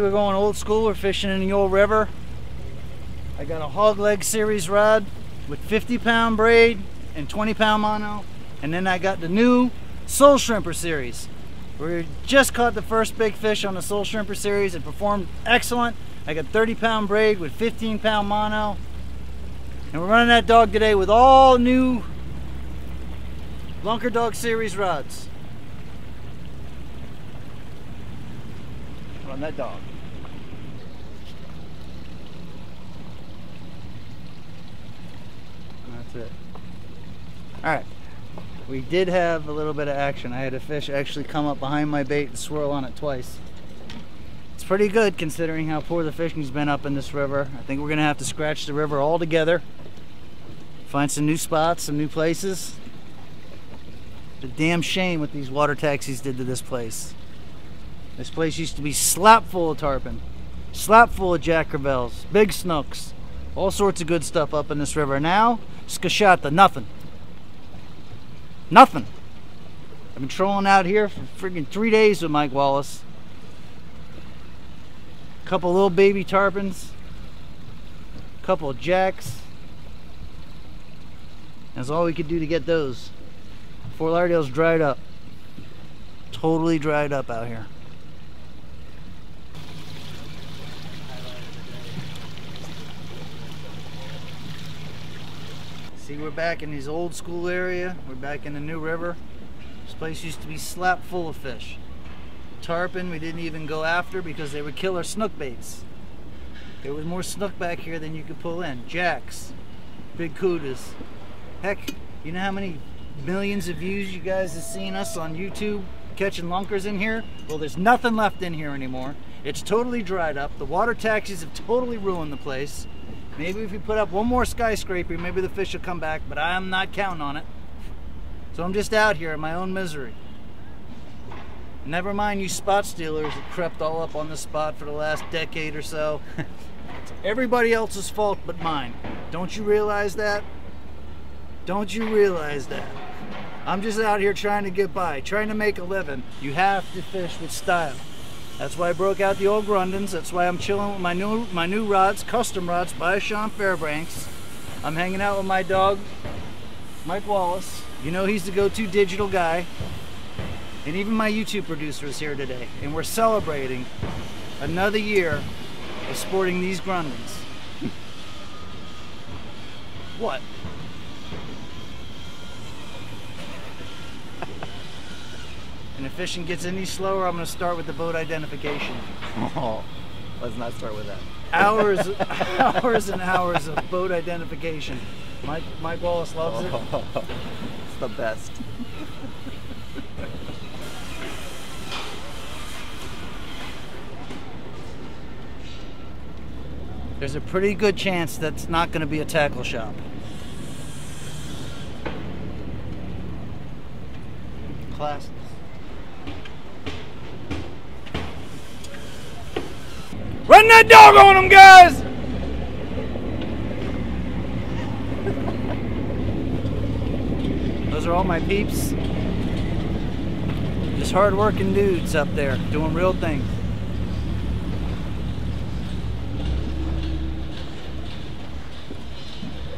We're going old school. We're fishing in the old river. I got a hog leg series rod with 50 pound braid and 20 pound mono. And then I got the new Soul Shrimper series. We just caught the first big fish on the Soul Shrimper series. It performed excellent. I got 30 pound braid with 15 pound mono. And we're running that dog today with all new Lunker Dog series rods. Run that dog. That's it. Alright. We did have a little bit of action. I had a fish actually come up behind my bait and swirl on it twice. It's pretty good considering how poor the fishing's been up in this river. I think we're to have to scratch the river altogether. Find some new spots, some new places. The damn shame what these water taxis did to this place. This place used to be slap full of tarpon, slap full of jack big snooks, all sorts of good stuff up in this river. Now, skashata, nothing. Nothing. I've been trolling out here for freaking three days with Mike Wallace. A couple little baby tarpons, a couple jacks. That's all we could do to get those. Fort Lauderdale's dried up. Totally dried up out here. See, we're back in this old school area. We're back in the New River. This place used to be slap full of fish. Tarpon we didn't even go after because they would kill our snook baits. There was more snook back here than you could pull in. Jacks, big kudas. Heck, you know how many millions of views you guys have seen us on YouTube catching lunkers in here? Well, there's nothing left in here anymore. It's totally dried up. The water taxis have totally ruined the place. Maybe if you put up one more skyscraper, maybe the fish will come back, but I'm not counting on it. So I'm just out here in my own misery. Never mind you spot stealers that crept all up on the spot for the last decade or so. it's everybody else's fault but mine. Don't you realize that? Don't you realize that? I'm just out here trying to get by, trying to make a living. You have to fish with style. That's why I broke out the old Grundens. That's why I'm chilling with my new my new rods, custom rods by Sean Fairbanks. I'm hanging out with my dog, Mike Wallace. You know he's the go-to digital guy. And even my YouTube producer is here today. And we're celebrating another year of sporting these Grundens. what? And if fishing gets any slower, I'm going to start with the boat identification. Oh, let's not start with that. Hours, hours and hours of boat identification. Mike, Mike Wallace loves it. it's the best. There's a pretty good chance that's not going to be a tackle shop. Class. Run that dog on them, guys! Those are all my peeps. Just hard-working dudes up there doing real things.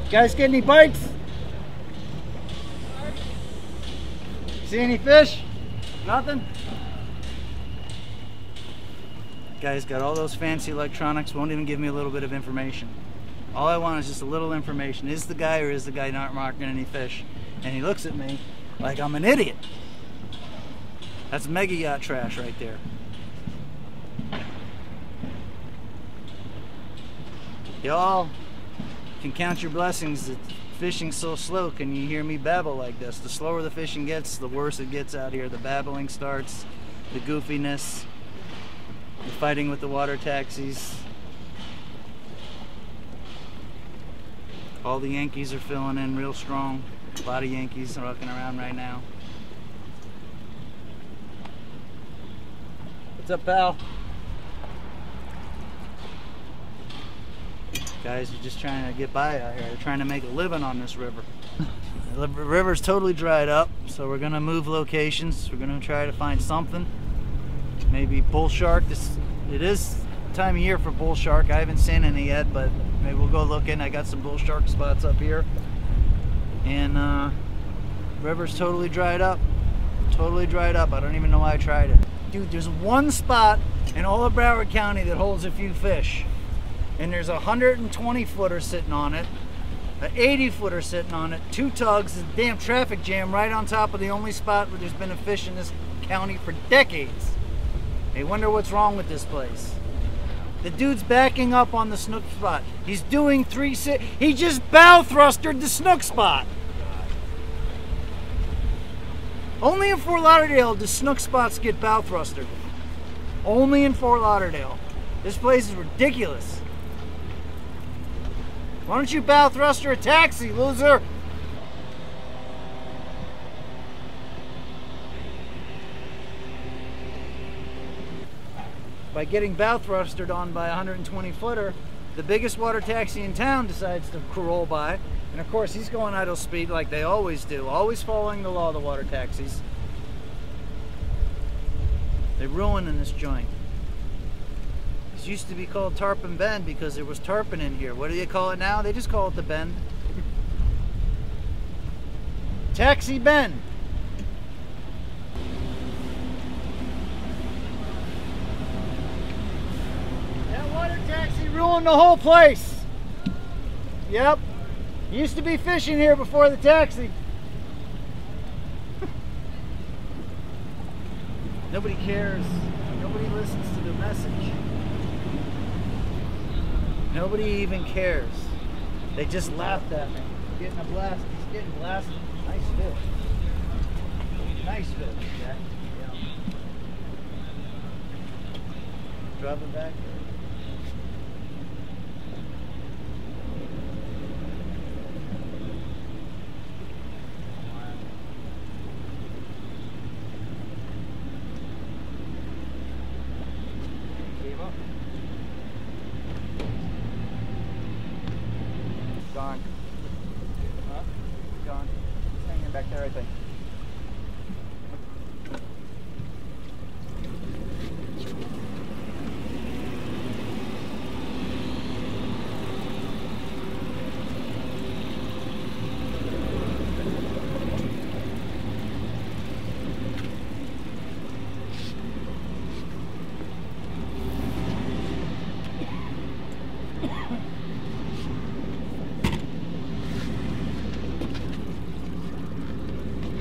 Guys, get any bites? See any fish? Nothing? Guys got all those fancy electronics, won't even give me a little bit of information. All I want is just a little information. Is the guy or is the guy not marking any fish? And he looks at me like I'm an idiot. That's mega yacht trash right there. Y'all can count your blessings that fishing's so slow. Can you hear me babble like this? The slower the fishing gets, the worse it gets out here. The babbling starts, the goofiness, the fighting with the water taxis. All the Yankees are filling in real strong. A lot of Yankees are rocking around right now. What's up, pal? Guys are just trying to get by out here. They're trying to make a living on this river. the river's totally dried up, so we're gonna move locations. We're gonna try to find something. Maybe bull shark. This it is time of year for bull shark. I haven't seen any yet, but maybe we'll go looking. I got some bull shark spots up here. And uh, river's totally dried up. Totally dried up. I don't even know why I tried it. Dude, there's one spot in all of Broward County that holds a few fish. And there's a 120 footer sitting on it, an 80 footer sitting on it, two tugs, a damn traffic jam right on top of the only spot where there's been a fish in this county for decades. They wonder what's wrong with this place. The dude's backing up on the snook spot. He's doing three si He just bow thrustered the snook spot. Only in Fort Lauderdale do snook spots get bow thrustered. Only in Fort Lauderdale. This place is ridiculous. Why don't you bow thruster a taxi, loser? By getting bow thrustered on by a 120 footer, the biggest water taxi in town decides to roll by. And of course, he's going idle speed like they always do, always following the law of the water taxis. They're ruining this joint. This used to be called Tarpon Bend because there was tarpon in here. What do you call it now? They just call it the Bend. Taxi Bend. That water taxi the whole place. Yep. Used to be fishing here before the taxi. Nobody cares. Nobody listens to the message. Nobody even cares. They just laughed at me. Getting a blast. He's getting blasted. Nice fish. Nice fish, Jack. Yeah. It back. Gave up. Gone. Huh? Gone. It's hanging back there, I think.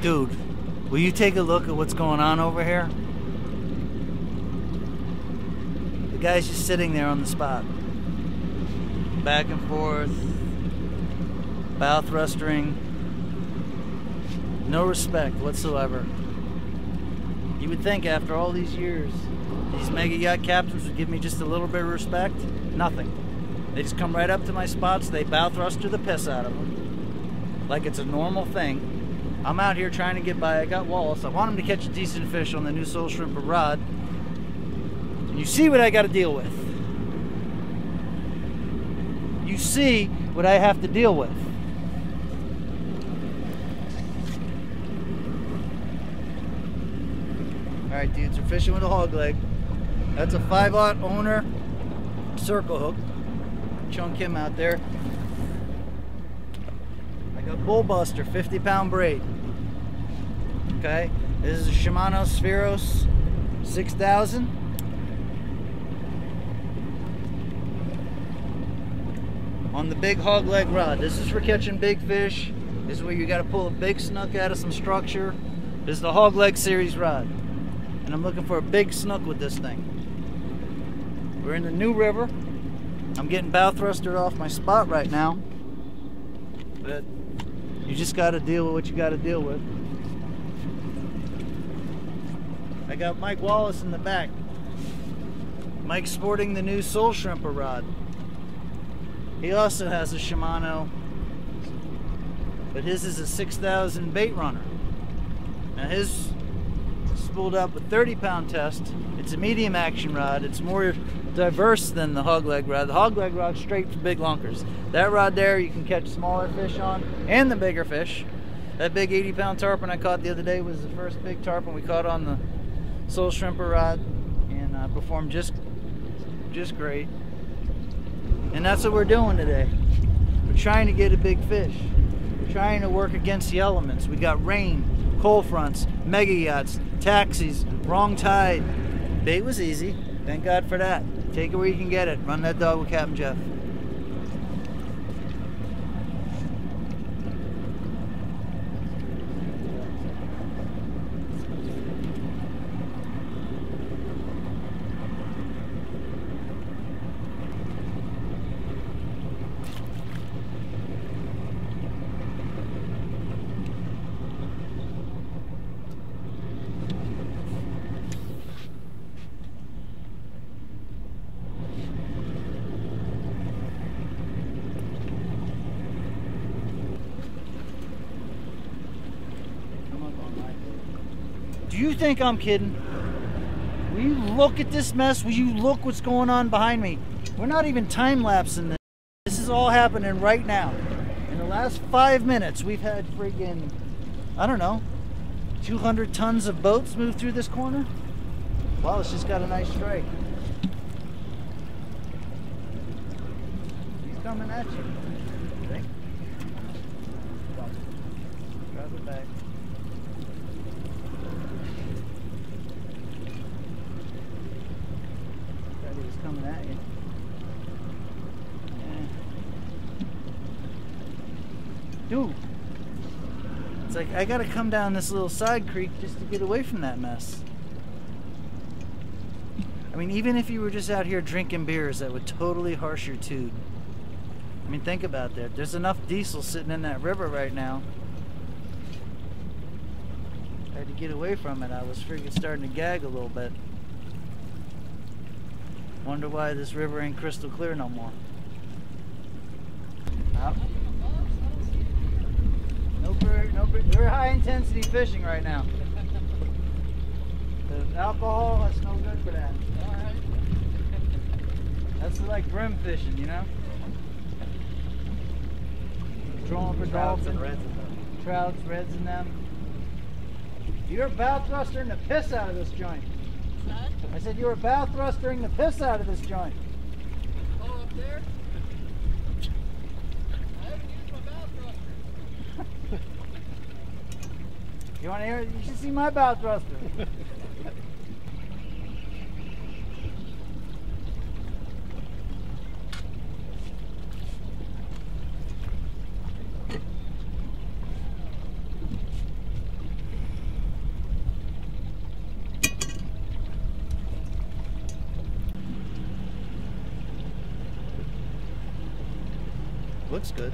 Dude, will you take a look at what's going on over here? The guy's just sitting there on the spot. Back and forth. Bow thrustering. No respect whatsoever. You would think after all these years, these mega yacht captains would give me just a little bit of respect. Nothing. They just come right up to my spots, they bow thruster the piss out of them. Like it's a normal thing. I'm out here trying to get by. I got Wallace. I want him to catch a decent fish on the new Soul shrimp rod. And you see what I got to deal with. You see what I have to deal with. All right, dudes, we're fishing with a hog leg. That's a 5-aught owner circle hook. Chunk him out there. I got Bullbuster 50 pound braid. Okay, this is a Shimano Spheros 6000. On the big hog leg rod. This is for catching big fish. This is where you got to pull a big snook out of some structure. This is the hog leg series rod. And I'm looking for a big snook with this thing. We're in the New River. I'm getting bow thrustered off my spot right now. But you just got to deal with what you got to deal with. I got Mike Wallace in the back. Mike's sporting the new Soul Shrimper rod. He also has a Shimano, but his is a 6000 bait runner. Now his spooled up with 30 pound test. It's a medium action rod. It's more diverse than the hog leg rod. The hog leg rod's straight for big lunkers. That rod there you can catch smaller fish on and the bigger fish. That big 80 pound tarpon I caught the other day was the first big tarpon we caught on the Soul Shrimper rod and uh, performed just just great. And that's what we're doing today. We're trying to get a big fish. We're trying to work against the elements. We got rain, cold fronts, mega yachts, taxis, wrong tide. Bait was easy. Thank God for that. Take it where you can get it. Run that dog with Captain Jeff. Do you think I'm kidding? Will you look at this mess? Will you look what's going on behind me? We're not even time lapsing this. This is all happening right now. In the last five minutes, we've had friggin', I don't know, 200 tons of boats move through this corner. Wow, it's just got a nice strike. He's coming at you. Think? Grab it back. Thought he was coming at you. Yeah. Dude. It's like I gotta come down this little side creek just to get away from that mess. I mean, even if you were just out here drinking beers, that would totally harsh your tune. I mean, think about that. There's enough diesel sitting in that river right now. I had to get away from it. I was freaking starting to gag a little bit. Wonder why this river ain't crystal clear no more. Oh. No, very, no, very- very high intensity fishing right now. The alcohol, that's no good for that. That's like brim fishing, you know? Trolling for Trouts and reds in them. trouts, reds, in them. You're bow thrustering the piss out of this joint. I said you were bow thrustering the piss out of this joint. Oh, up there? I haven't used my bow thruster. You want to hear? it? You should see my bow thruster. Looks good.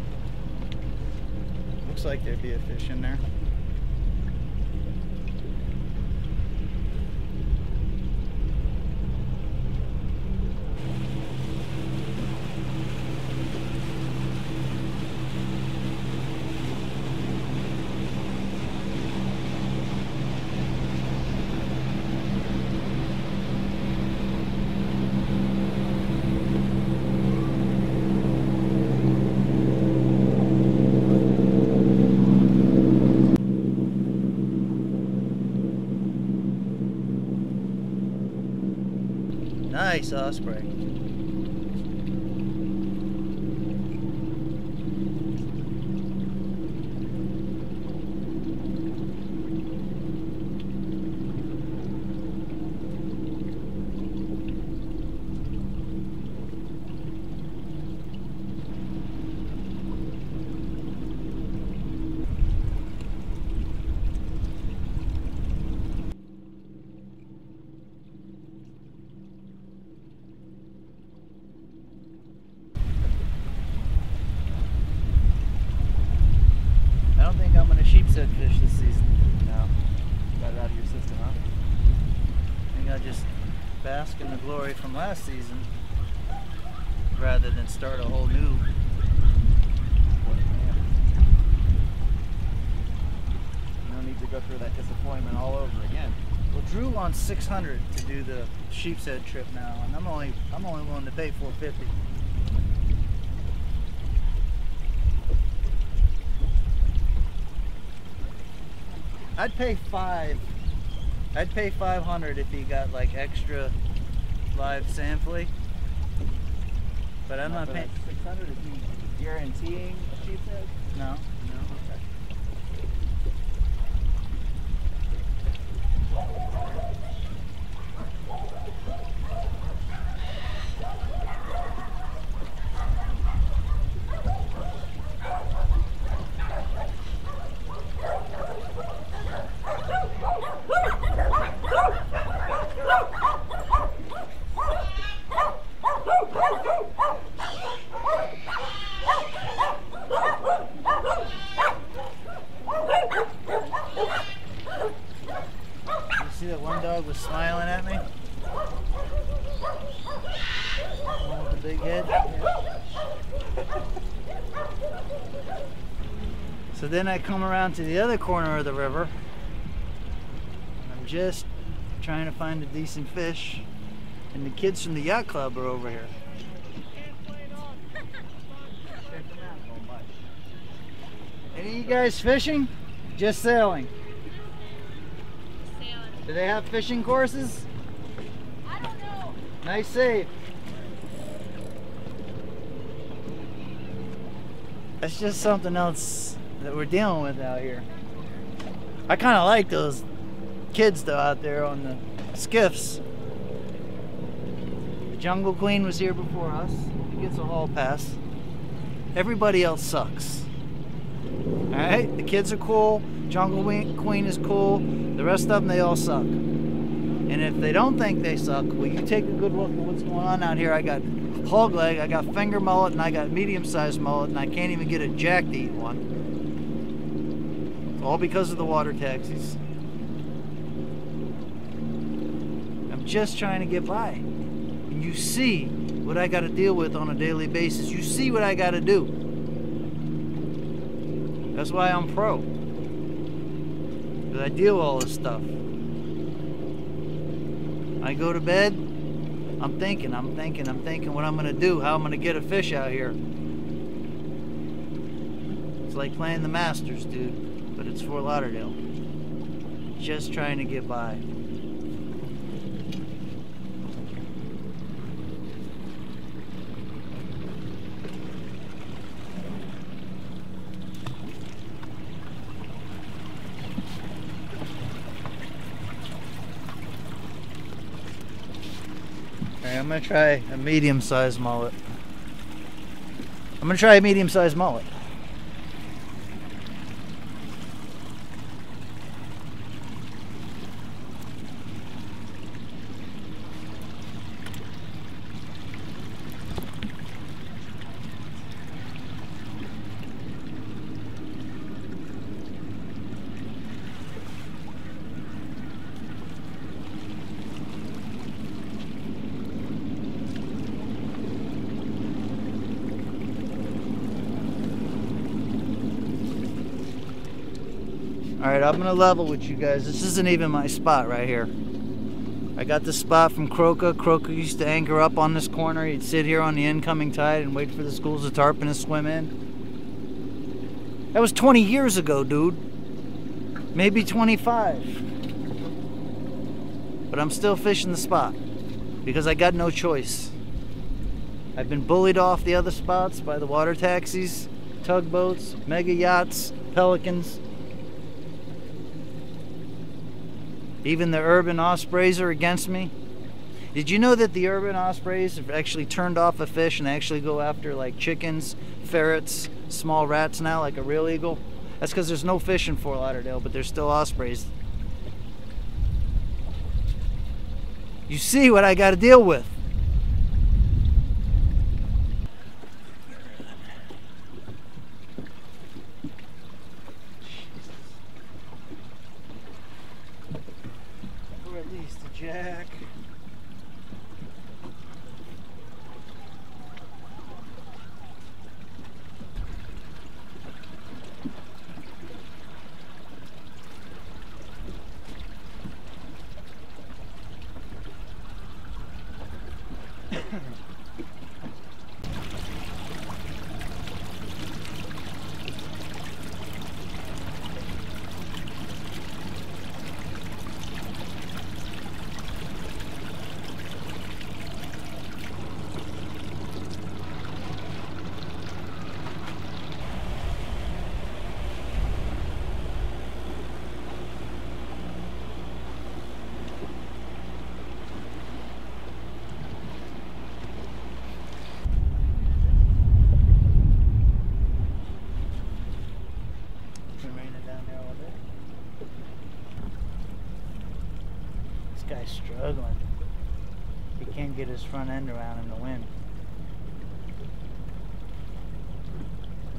Looks like there'd be a fish in there. Nice osprey. I don't think I'm gonna sheepshead fish this season. No. Got it out of your system, huh? I think I'll just bask in the glory from last season rather than start a whole new. What a man. You don't need to go through that disappointment all over again. Well, Drew wants 600 to do the sheepshead trip now, and I'm only I'm only willing to pay 450. I'd pay five. I'd pay 500 if he got like extra live sand flea. but I'm not For paying. 600, is guaranteeing a sheep's head? No. No. Okay. You see that one dog was smiling at me? One with the big head. So then I come around to the other corner of the river. I'm just trying to find a decent fish. And the kids from the yacht club are over here. Check them out. Don't bite. Any of you guys fishing? Just sailing. Sailing. Do they have fishing courses? I don't know. Nice save. That's just something else that we're dealing with out here. I kind of like those kids though out there on the skiffs. The Jungle Queen was here before us. She gets a hall pass. Everybody else sucks. Alright? The kids are cool. Jungle Queen Queen is cool. The rest of them, they all suck. And if they don't think they suck, will you take a good look at what's going on out here. I got hog leg, I got finger mullet, and I got medium sized mullet, and I can't even get a jack to eat one. All because of the water taxis. I'm just trying to get by. And you see what I got to deal with on a daily basis. You see what I got to do. That's why I'm pro. Because I deal with all this stuff. I go to bed, I'm thinking, I'm thinking, I'm thinking what I'm gonna do, how I'm gonna get a fish out here. It's like playing the Masters, dude, but it's Fort Lauderdale. Just trying to get by. Okay, I'm gonna try a medium-sized mullet. I'm gonna try a medium-sized mullet. All right, I'm gonna level with you guys. This isn't even my spot right here. I got this spot from Croca. Croca used to anchor up on this corner. He'd sit here on the incoming tide and wait for the schools of tarpon to swim in. That was 20 years ago, dude. Maybe 25. But I'm still fishing the spot because I got no choice. I've been bullied off the other spots by the water taxis, tugboats, mega yachts, pelicans. Even the urban ospreys are against me. Did you know that the urban ospreys have actually turned off a fish and actually go after like chickens, ferrets, small rats now, like a real eagle? That's because there's no fish in Fort Lauderdale, but there's still ospreys. You see what I got to deal with. Or at least a jack. Struggling. He can't get his front end around in the wind.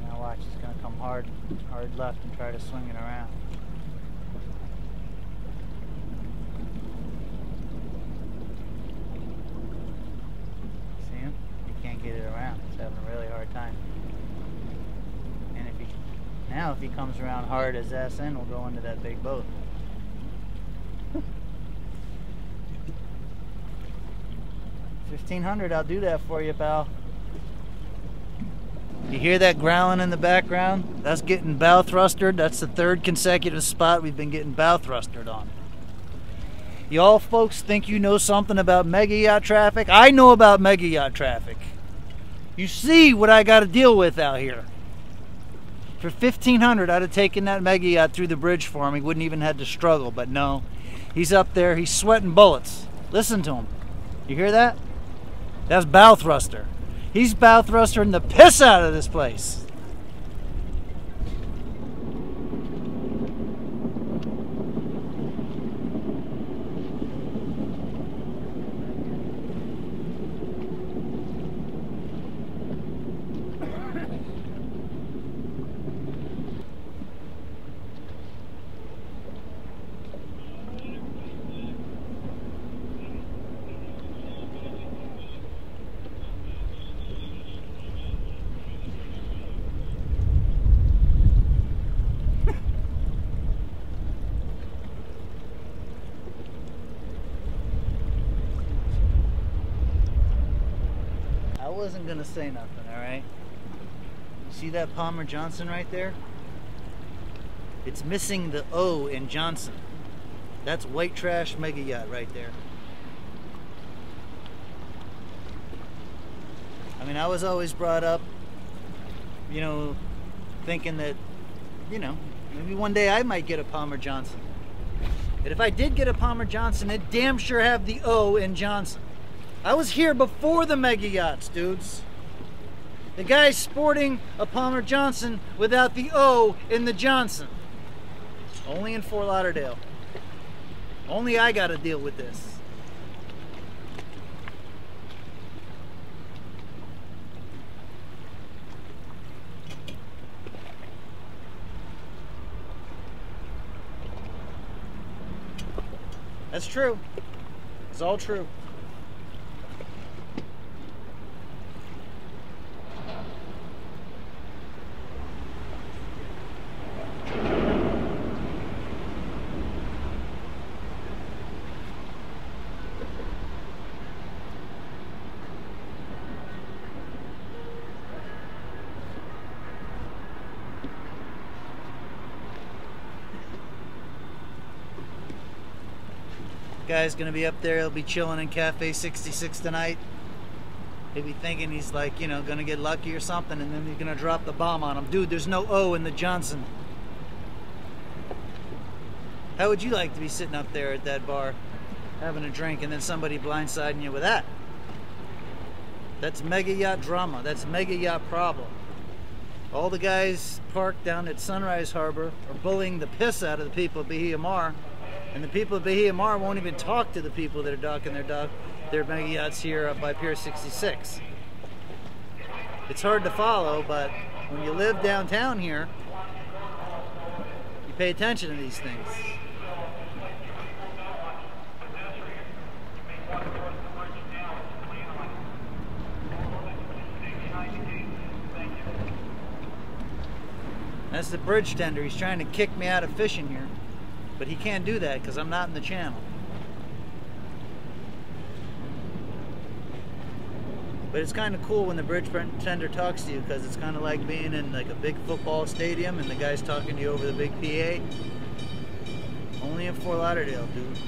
Now watch, he's gonna come hard, hard left and try to swing it around. See him? He can't get it around. He's having a really hard time. And if he now if he comes around hard as ass end, we'll go into that big boat. Fifteen hundred, I'll do that for you, pal. You hear that growling in the background? That's getting bow thrustered. That's the third consecutive spot we've been getting bow thrustered on. Y'all folks think you know something about mega yacht traffic? I know about mega yacht traffic. You see what I got to deal with out here. For 1500 I'd have taken that mega yacht through the bridge for him. He wouldn't even had to struggle, but no. He's up there, he's sweating bullets. Listen to him. You hear that? That's bow thruster. He's bow thrustering the piss out of this place. I wasn't gonna say nothing, alright? See that Palmer Johnson right there? It's missing the O in Johnson. That's white trash mega yacht right there. I mean, I was always brought up, you know, thinking that, you know, maybe one day I might get a Palmer Johnson. But if I did get a Palmer Johnson, it damn sure have the O in Johnson. I was here before the mega yachts, dudes. The guy's sporting a Palmer Johnson without the O in the Johnson. Only in Fort Lauderdale. Only I got to deal with this. That's true. It's all true. Guy's gonna be up there. He'll be chilling in Cafe 66 tonight. He'll be thinking he's like, you know, gonna get lucky or something, and then he's gonna drop the bomb on him. Dude, there's no O in the Johnson. How would you like to be sitting up there at that bar, having a drink, and then somebody blindsiding you with that? That's mega yacht drama. That's mega yacht problem. All the guys parked down at Sunrise Harbor are bullying the piss out of the people of Bahia Mar. And the people of Bahia Mar won't even talk to the people that are docking their dock, their mega yachts here up by Pier 66. It's hard to follow, but when you live downtown here, you pay attention to these things. That's the bridge tender. He's trying to kick me out of fishing here. But he can't do that because I'm not in the channel. But it's kind of cool when the bridge tender talks to you because it's kind of like being in like a big football stadium and the guy's talking to you over the big PA. Only in Fort Lauderdale, dude.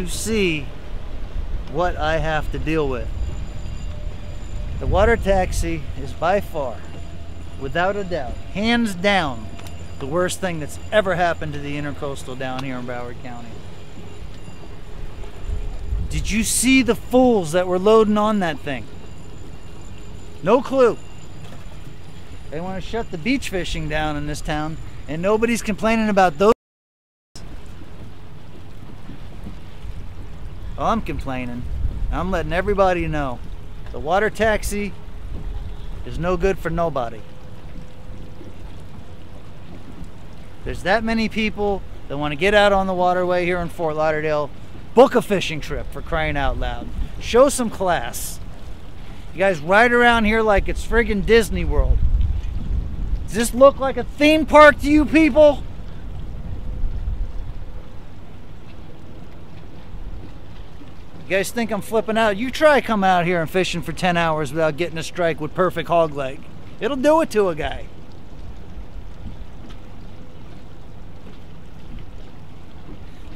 You see what I have to deal with? The water taxi is by far, without a doubt, hands down, the worst thing that's ever happened to the intercoastal down here in Broward County. Did you see the fools that were loading on that thing? No clue. They want to shut the beach fishing down in this town, and nobody's complaining about those. I'm complaining. I'm letting everybody know. The water taxi is no good for nobody. There's that many people that want to get out on the waterway here in Fort Lauderdale. Book a fishing trip for crying out loud. Show some class. You guys ride around here like it's friggin' Disney World. Does this look like a theme park to you people? You guys think I'm flipping out? You try coming out here and fishing for 10 hours without getting a strike with perfect hog leg. It'll do it to a guy.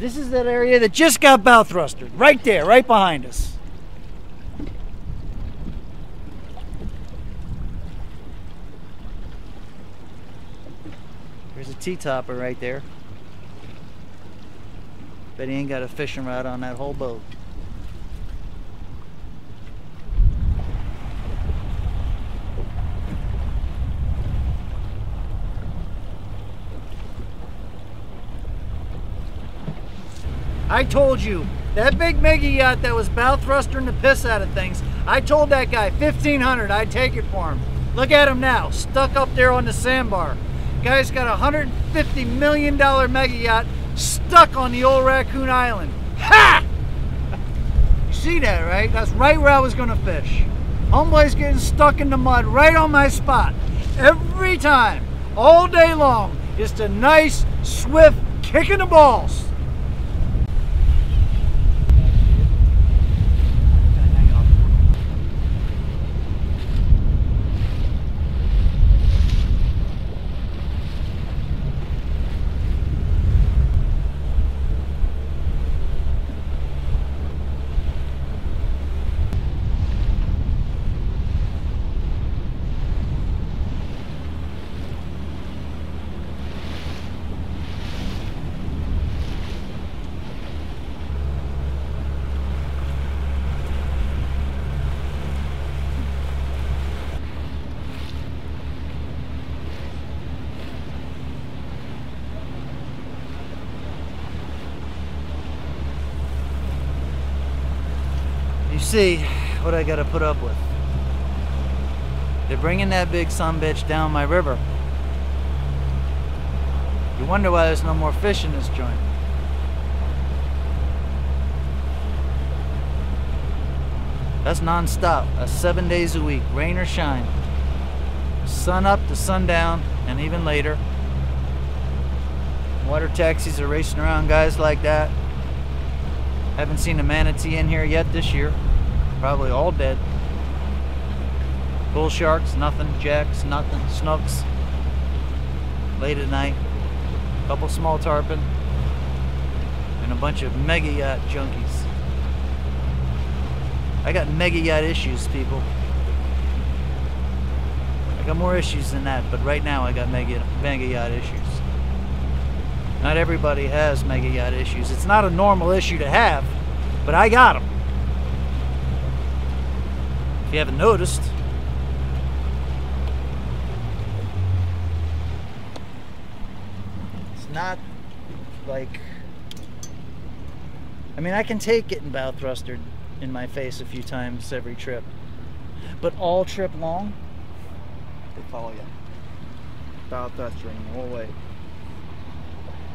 This is that area that just got bow thrustered. Right there, right behind us. There's a T-topper right there. Bet he ain't got a fishing rod on that whole boat. I told you, that big mega yacht that was bow thrustering the piss out of things, I told that guy 1500 I'd take it for him. Look at him now, stuck up there on the sandbar. Guy's got a 150 million dollar mega yacht stuck on the old Raccoon Island. Ha! You see that, right? That's right where I was gonna fish. Homeboy's getting stuck in the mud right on my spot. Every time, all day long, it's a nice, swift kick in the balls. You see what I gotta put up with. They're bringing that big sun bitch down my river. You wonder why there's no more fish in this joint. That's non-stop. That's seven days a week, rain or shine. Sun up to sundown, and even later. Water taxis are racing around guys like that. Haven't seen a manatee in here yet this year. Probably all dead. Bull sharks, nothing. Jacks, nothing. Snooks. Late at night. Couple small tarpon. And a bunch of mega yacht junkies. I got mega yacht issues, people. I got more issues than that, but right now I got mega, mega yacht issues. Not everybody has mega yacht issues. It's not a normal issue to have, but I got them. You haven't noticed. It's not like. I mean, I can take getting bow thrustered in my face a few times every trip, but all trip long, They follow you. Bow thrustering the whole way.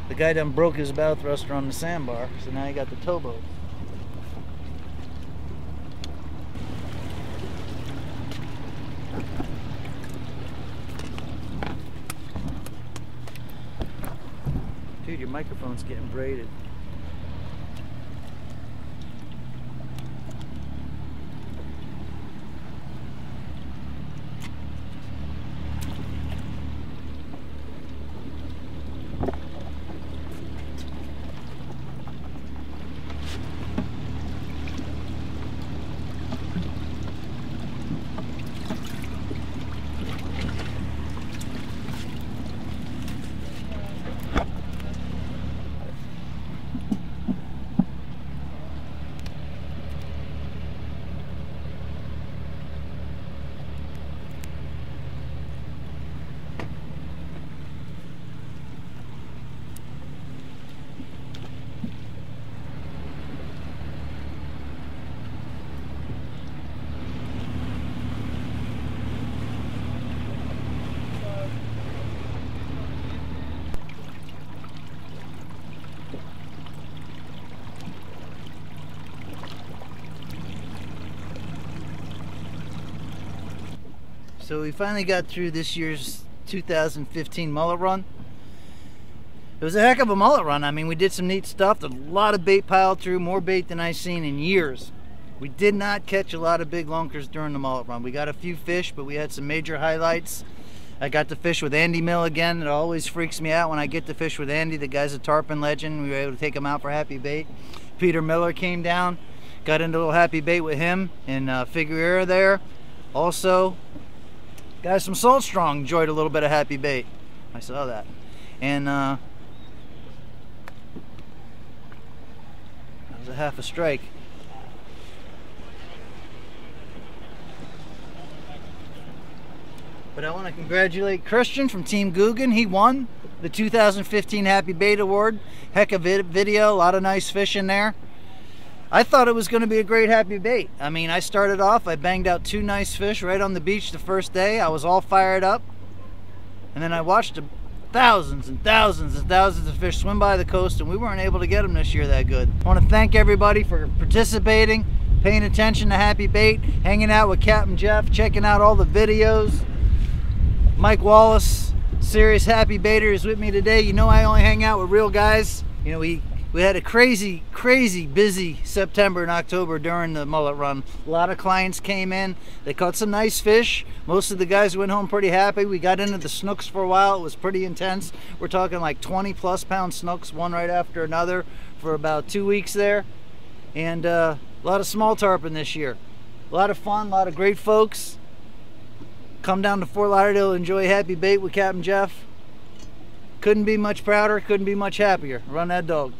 the guy done broke his bow thruster on the sandbar, so now he got the towboat. Dude, your microphone's getting braided. So we finally got through this year's 2015 mullet run. It was a heck of a mullet run. I mean, we did some neat stuff. A lot of bait piled through, more bait than I've seen in years. We did not catch a lot of big lunkers during the mullet run. We got a few fish, but we had some major highlights. I got to fish with Andy Mill again. It always freaks me out when I get to fish with Andy. The guy's a tarpon legend. We were able to take him out for happy bait. Peter Miller came down, got into a little happy bait with him in uh, there. Also, got some Salt Strong. Enjoyed a little bit of happy bait. I saw that. And uh, that was a half a strike. But I want to congratulate Christian from Team Guggen. He won the 2015 Happy Bait Award. Heck of a video, a lot of nice fish in there. I thought it was going to be a great happy bait. I mean, I started off, I banged out two nice fish right on the beach the first day. I was all fired up. And then I watched thousands and thousands and thousands of fish swim by the coast, and we weren't able to get them this year that good. I want to thank everybody for participating, paying attention to Happy Bait, hanging out with Captain Jeff, checking out all the videos. Mike Wallace, Serious Happy Baiter is with me today. You know I only hang out with real guys. You know, we, we had a crazy, crazy busy September and October during the mullet run. A lot of clients came in. They caught some nice fish. Most of the guys went home pretty happy. We got into the snooks for a while. It was pretty intense. We're talking like 20 plus pound snooks, one right after another for about two weeks there. And uh, a lot of small tarpon this year. A lot of fun, a lot of great folks come down to Fort Lauderdale enjoy happy bait with Captain Jeff. Couldn't be much prouder, couldn't be much happier. Run that dog.